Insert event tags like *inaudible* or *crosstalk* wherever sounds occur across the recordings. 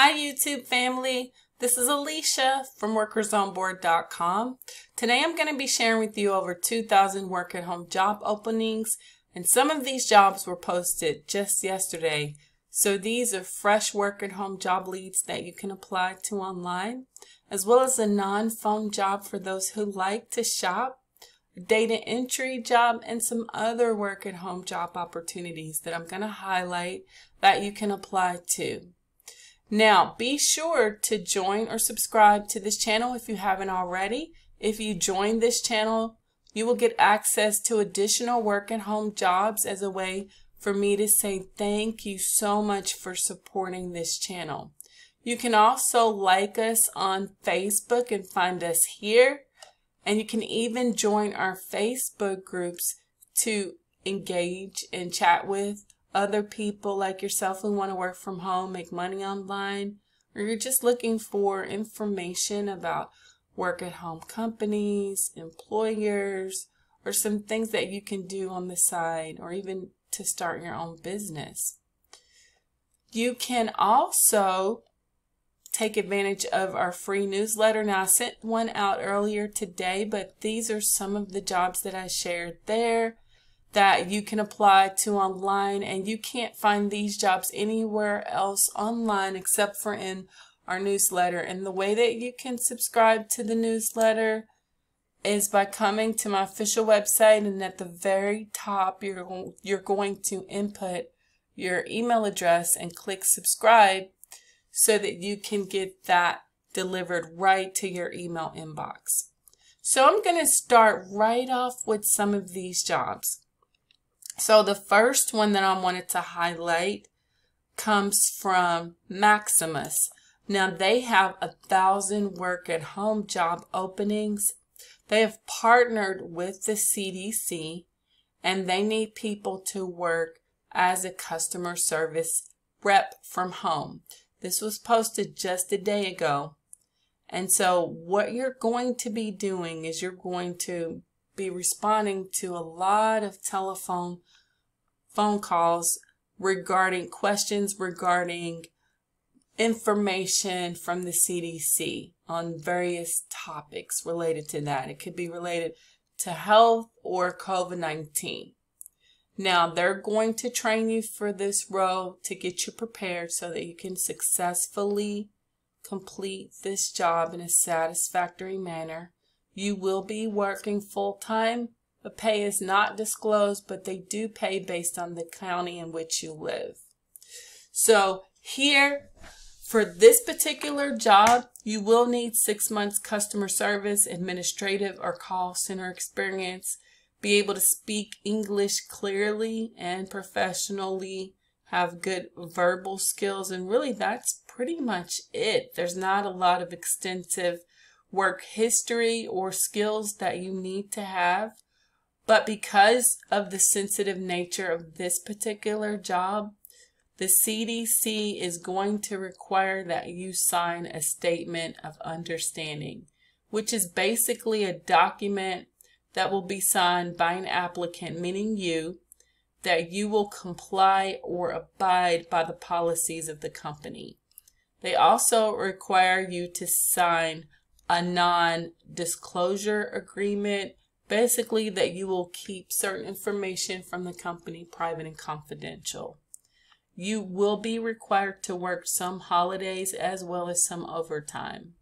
Hi YouTube family, this is Alicia from workersonboard.com. Today I'm going to be sharing with you over 2,000 work at home job openings and some of these jobs were posted just yesterday. So these are fresh work at home job leads that you can apply to online as well as a non-phone job for those who like to shop, a data entry job and some other work at home job opportunities that I'm going to highlight that you can apply to. Now, be sure to join or subscribe to this channel if you haven't already. If you join this channel, you will get access to additional work at home jobs as a way for me to say thank you so much for supporting this channel. You can also like us on Facebook and find us here. And you can even join our Facebook groups to engage and chat with other people like yourself who want to work from home, make money online, or you're just looking for information about work at home companies, employers, or some things that you can do on the side, or even to start your own business. You can also take advantage of our free newsletter. Now, I sent one out earlier today, but these are some of the jobs that I shared there that you can apply to online and you can't find these jobs anywhere else online except for in our newsletter. And the way that you can subscribe to the newsletter is by coming to my official website and at the very top you're you're going to input your email address and click subscribe so that you can get that delivered right to your email inbox. So I'm going to start right off with some of these jobs. So the first one that I wanted to highlight comes from Maximus. Now they have a thousand work at home job openings. They have partnered with the CDC and they need people to work as a customer service rep from home. This was posted just a day ago. And so what you're going to be doing is you're going to be responding to a lot of telephone phone calls regarding questions regarding information from the CDC on various topics related to that. It could be related to health or COVID-19. Now, they're going to train you for this role to get you prepared so that you can successfully complete this job in a satisfactory manner. You will be working full time. The pay is not disclosed, but they do pay based on the county in which you live. So here, for this particular job, you will need six months customer service, administrative, or call center experience, be able to speak English clearly and professionally, have good verbal skills, and really that's pretty much it. There's not a lot of extensive work history or skills that you need to have. But because of the sensitive nature of this particular job, the CDC is going to require that you sign a statement of understanding, which is basically a document that will be signed by an applicant, meaning you, that you will comply or abide by the policies of the company. They also require you to sign a non-disclosure agreement, basically that you will keep certain information from the company private and confidential. You will be required to work some holidays as well as some overtime.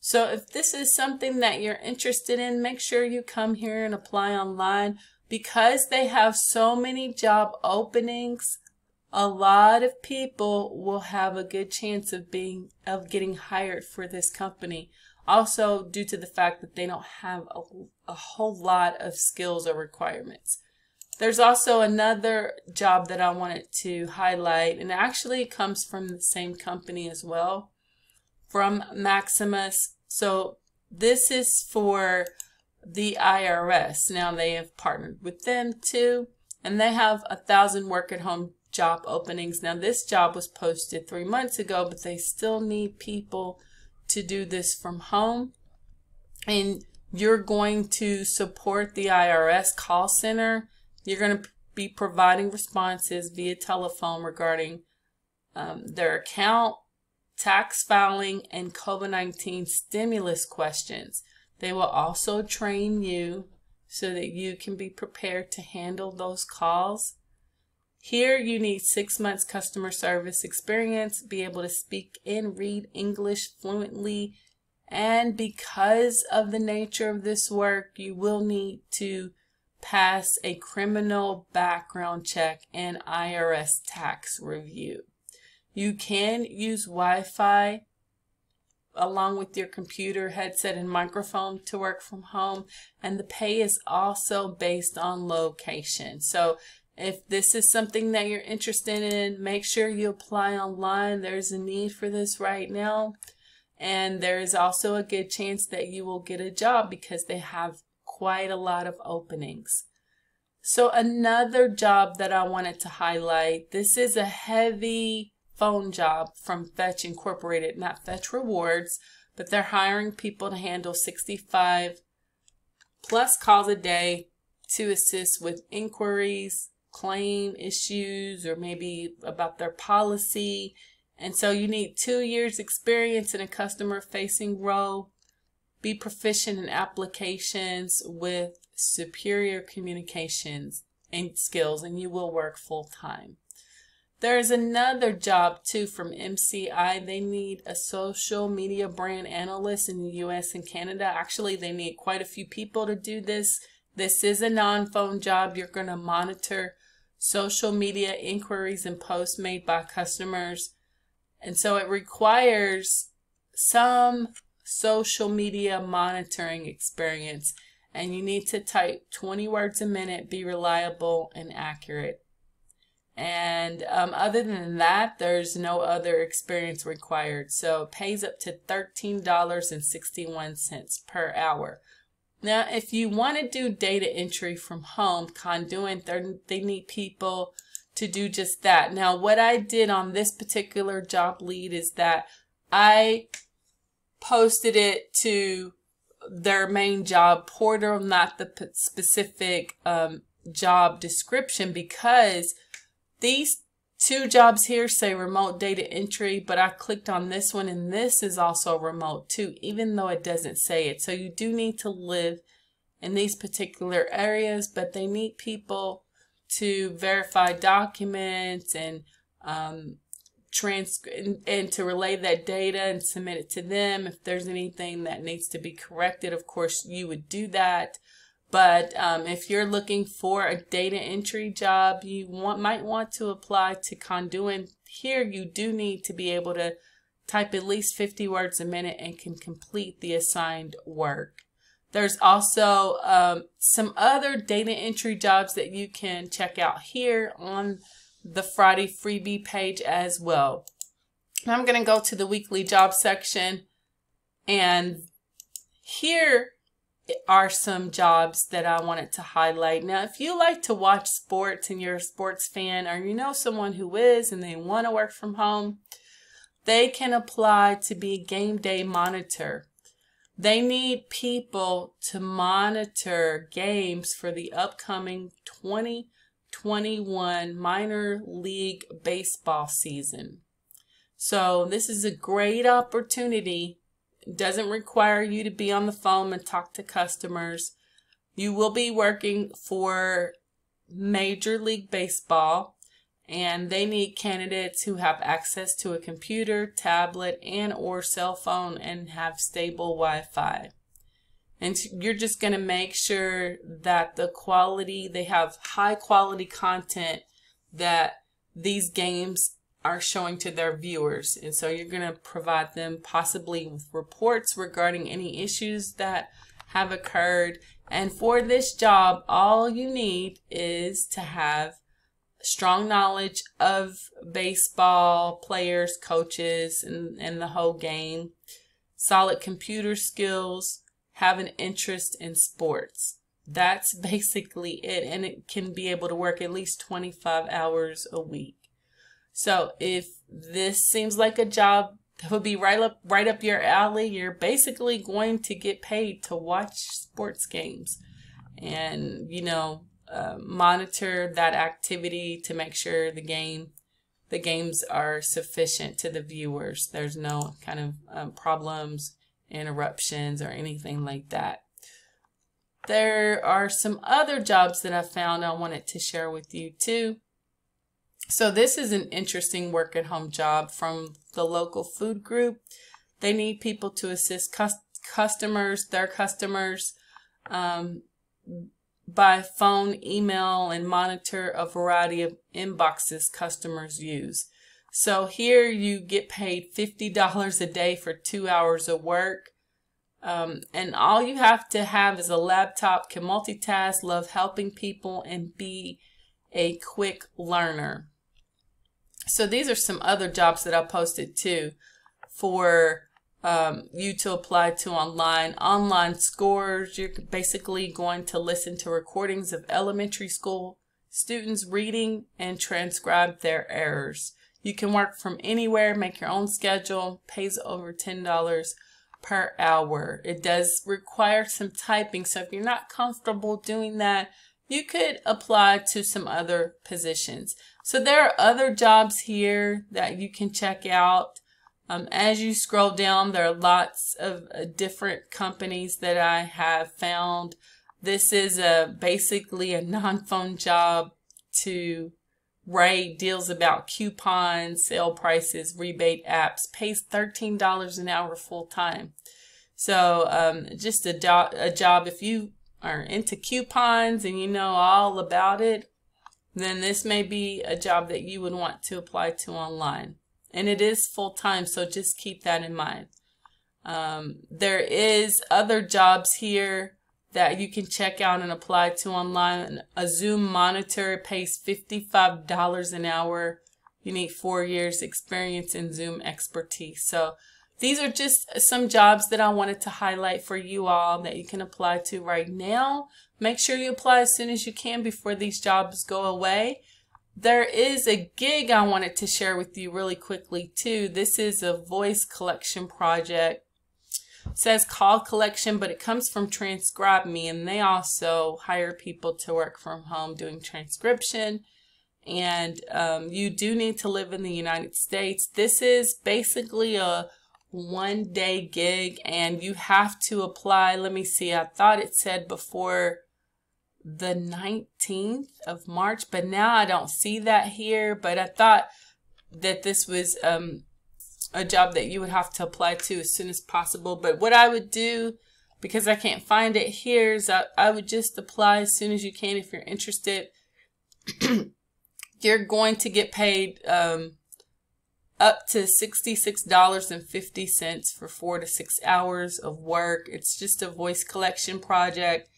So if this is something that you're interested in, make sure you come here and apply online because they have so many job openings. A lot of people will have a good chance of being of getting hired for this company. Also, due to the fact that they don't have a, a whole lot of skills or requirements. There's also another job that I wanted to highlight, and actually comes from the same company as well, from Maximus. So this is for the IRS. Now they have partnered with them too, and they have a thousand work at home job openings. Now this job was posted three months ago, but they still need people to do this from home. And you're going to support the IRS call center you're going to be providing responses via telephone regarding um, their account, tax filing, and COVID 19 stimulus questions. They will also train you so that you can be prepared to handle those calls. Here, you need six months customer service experience, be able to speak and read English fluently, and because of the nature of this work, you will need to pass a criminal background check and IRS tax review. You can use Wi Fi along with your computer, headset, and microphone to work from home. And the pay is also based on location. So if this is something that you're interested in, make sure you apply online. There's a need for this right now. And there is also a good chance that you will get a job because they have quite a lot of openings. So another job that I wanted to highlight, this is a heavy phone job from Fetch Incorporated, not Fetch Rewards, but they're hiring people to handle 65 plus calls a day to assist with inquiries, claim issues, or maybe about their policy. And so you need two years experience in a customer facing role, be proficient in applications with superior communications and skills, and you will work full time. There's another job too from MCI. They need a social media brand analyst in the US and Canada. Actually, they need quite a few people to do this. This is a non phone job. You're going to monitor social media inquiries and posts made by customers. And so it requires some social media monitoring experience. And you need to type 20 words a minute, be reliable and accurate. And um, other than that, there's no other experience required. So it pays up to $13.61 per hour. Now, if you want to do data entry from home, Conduent, they need people to do just that. Now, what I did on this particular job lead is that I posted it to their main job portal, not the specific um, job description, because these two jobs here say remote data entry, but I clicked on this one and this is also remote too, even though it doesn't say it. So you do need to live in these particular areas, but they need people to verify documents and um, trans and, and to relay that data and submit it to them. If there's anything that needs to be corrected, of course, you would do that. But um, if you're looking for a data entry job, you want, might want to apply to Conduent. Here, you do need to be able to type at least 50 words a minute and can complete the assigned work. There's also um, some other data entry jobs that you can check out here on the Friday freebie page as well. I'm going to go to the weekly job section and here are some jobs that I wanted to highlight. Now, if you like to watch sports and you're a sports fan or you know someone who is and they want to work from home, they can apply to be a game day monitor. They need people to monitor games for the upcoming 2021 minor league baseball season. So this is a great opportunity doesn't require you to be on the phone and talk to customers. You will be working for Major League Baseball and they need candidates who have access to a computer, tablet, and or cell phone and have stable Wi-Fi. And you're just going to make sure that the quality, they have high quality content that these games are showing to their viewers. And so you're going to provide them possibly with reports regarding any issues that have occurred. And for this job, all you need is to have strong knowledge of baseball players, coaches, and, and the whole game, solid computer skills, have an interest in sports. That's *laughs* basically it. And it can be able to work at least 25 hours a week. So if this seems like a job that would be right up right up your alley, you're basically going to get paid to watch sports games and you know uh, monitor that activity to make sure the game the games are sufficient to the viewers. There's no kind of um, problems, interruptions, or anything like that. There are some other jobs that I found I wanted to share with you too. So this is an interesting work at home job from the local food group. They need people to assist cus customers, their customers, um, by phone, email, and monitor a variety of inboxes customers use. So here you get paid $50 a day for two hours of work. Um, and all you have to have is a laptop, can multitask, love helping people, and be a quick learner. So these are some other jobs that I posted too for um, you to apply to online. Online scores, you're basically going to listen to recordings of elementary school students reading and transcribe their errors. You can work from anywhere, make your own schedule, pays over $10 per hour. It does require some typing, so if you're not comfortable doing that, you could apply to some other positions. So there are other jobs here that you can check out. Um, as you scroll down, there are lots of uh, different companies that I have found. This is a basically a non-phone job to write deals about coupons, sale prices, rebate apps, pays $13 an hour full time. So um, just a, do- a job, if you are into coupons and you know all about it, then this may be a job that you would want to apply to online and it is full time, so just keep that in mind. Um, there is other jobs here that you can check out and apply to online. A Zoom monitor pays $55 an hour. You need four years experience in Zoom expertise. So these are just some jobs that I wanted to highlight for you all that you can apply to right now. Make sure you apply as soon as you can before these jobs go away. There is a gig I wanted to share with you really quickly too. This is a voice collection project. Says call collection, but it comes from TranscribeMe, and they also hire people to work from home doing transcription. And um, you do need to live in the United States. This is basically a one day gig, and you have to apply. Let me see, I thought it said before the 19th of March, but now I don't see that here. But I thought that this was um, a job that you would have to apply to as soon as possible. But what I would do, because I can't find it here, is I, I would just apply as soon as you can if you're interested. *clears throat* you're going to get paid um, up to $66.50 for four to six hours of work. It's just a voice collection project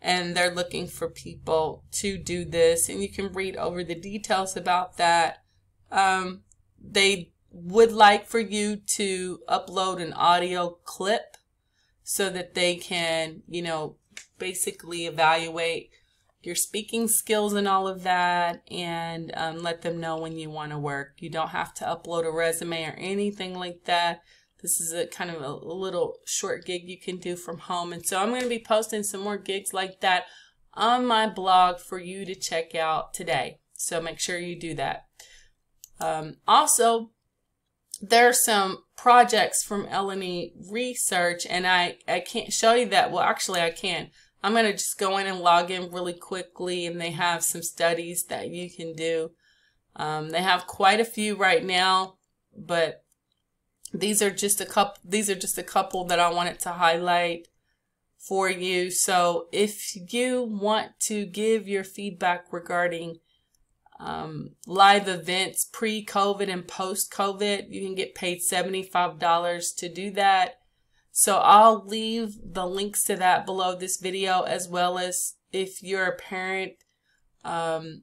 and they're looking for people to do this and you can read over the details about that um, they would like for you to upload an audio clip so that they can you know basically evaluate your speaking skills and all of that and um, let them know when you want to work you don't have to upload a resume or anything like that this is a kind of a little short gig you can do from home. And so I'm going to be posting some more gigs like that on my blog for you to check out today. So make sure you do that. Um, also, there are some projects from L&E Research, and I, I can't show you that. Well, actually, I can. I'm going to just go in and log in really quickly, and they have some studies that you can do. Um, they have quite a few right now, but these are just a couple these are just a couple that I wanted to highlight for you. So if you want to give your feedback regarding um, live events pre-COVID and post-COVID, you can get paid $75 to do that. So I'll leave the links to that below this video as well as if you're a parent um,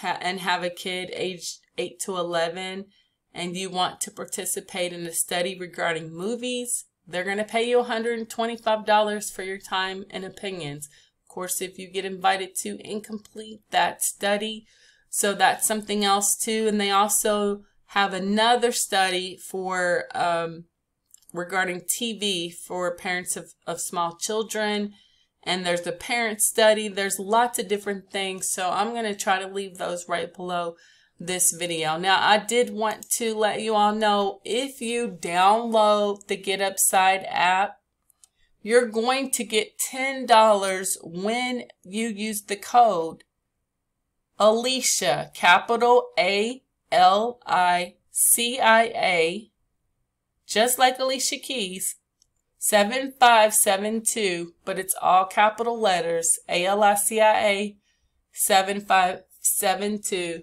ha and have a kid aged 8 to 11 and you want to participate in a study regarding movies, they're going to pay you $125 for your time and opinions. Of course, if you get invited to incomplete that study, so that's something else too. And they also have another study for um, regarding TV for parents of, of small children. And there's the parent study. There's lots of different things. So I'm going to try to leave those right below this video. Now, I did want to let you all know if you download the GetUpside app, you're going to get $10 when you use the code Alicia, capital A L I C I A, just like Alicia Keys, 7572, but it's all capital letters, A L I C I A 7572.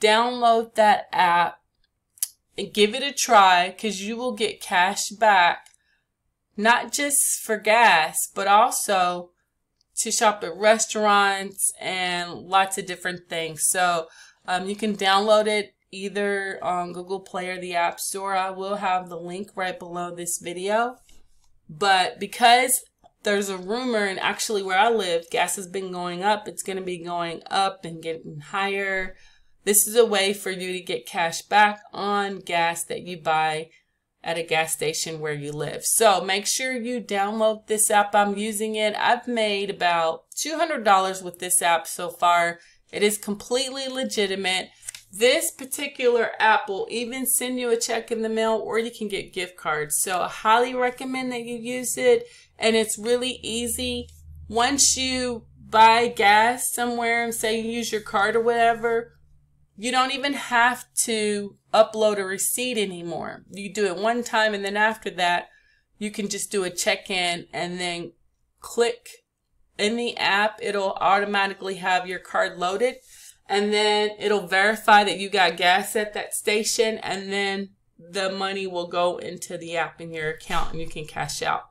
Download that app and give it a try because you will get cash back, not just for gas, but also to shop at restaurants and lots of different things. So um, you can download it either on Google Play or the App Store. I will have the link right below this video. But because there's a rumor, and actually where I live, gas has been going up. It's going to be going up and getting higher. This is a way for you to get cash back on gas that you buy at a gas station where you live. So make sure you download this app. I'm using it. I've made about $200 with this app so far. It is completely legitimate. This particular app will even send you a check in the mail or you can get gift cards. So I highly recommend that you use it and it's really easy. Once you buy gas somewhere and say you use your card or whatever, you don't even have to upload a receipt anymore. You do it one time and then after that, you can just do a check-in and then click in the app. It'll automatically have your card loaded and then it'll verify that you got gas at that station and then the money will go into the app in your account and you can cash out.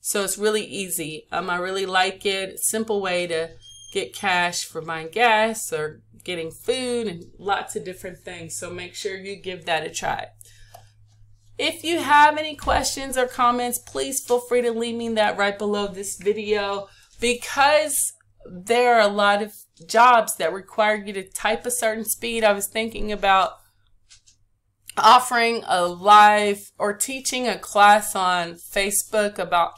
So it's really easy. Um, I really like it. Simple way to get cash for buying gas or getting food and lots of different things. So make sure you give that a try. If you have any questions or comments, please feel free to leave me that right below this video because there are a lot of jobs that require you to type a certain speed. I was thinking about offering a live or teaching a class on Facebook about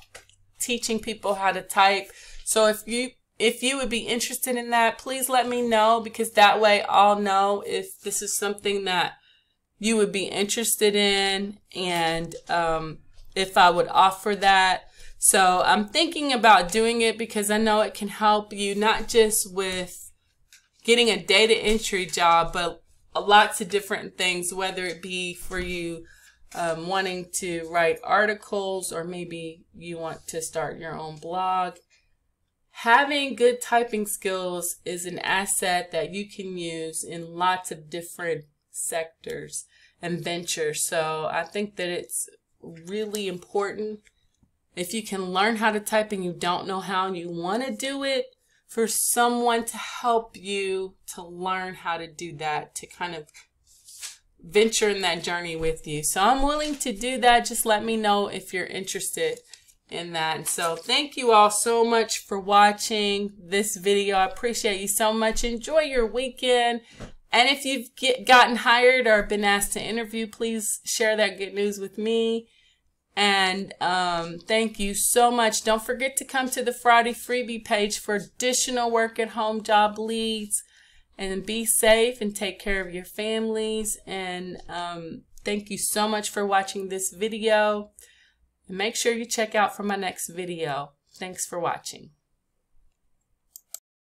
teaching people how to type. So if you if you would be interested in that, please let me know because that way I'll know if this is something that you would be interested in and um, if I would offer that. So I'm thinking about doing it because I know it can help you not just with getting a data entry job, but lots of different things, whether it be for you um, wanting to write articles or maybe you want to start your own blog. Having good typing skills is an asset that you can use in lots of different sectors and ventures. So I think that it's really important if you can learn how to type and you don't know how and you want to do it, for someone to help you to learn how to do that, to kind of venture in that journey with you. So I'm willing to do that. Just let me know if you're interested in that. So thank you all so much for watching this video. I appreciate you so much. Enjoy your weekend. And if you've get, gotten hired or been asked to interview, please share that good news with me. And um, thank you so much. Don't forget to come to the Friday freebie page for additional work at home job leads and be safe and take care of your families. And um, thank you so much for watching this video. And make sure you check out for my next video. Thanks for watching.